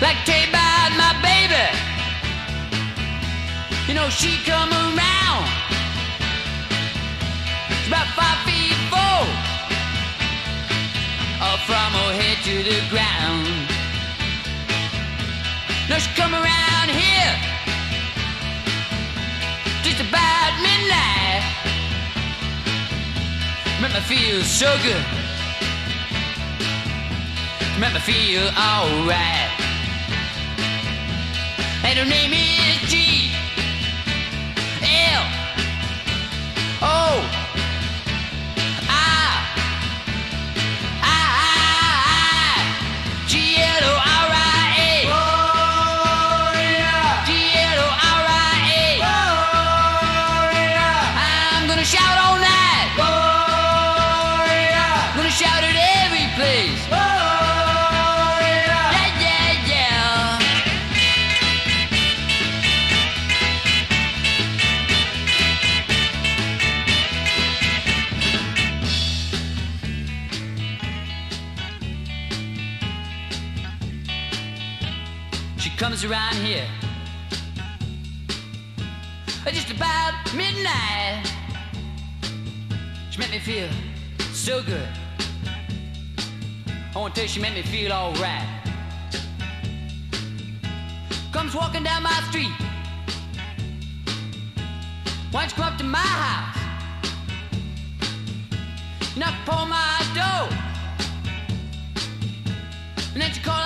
like about my baby. You know she come around. She's about five feet four, uh, from her head to the ground. Now she come around here just about midnight. Make me feel so good. Make me feel alright. And her name is G she comes around here. Just about midnight, she made me feel so good. I want to tell you, she made me feel alright. Comes walking down my street. Why don't you come up to my house? Knock upon my door. And then she calls.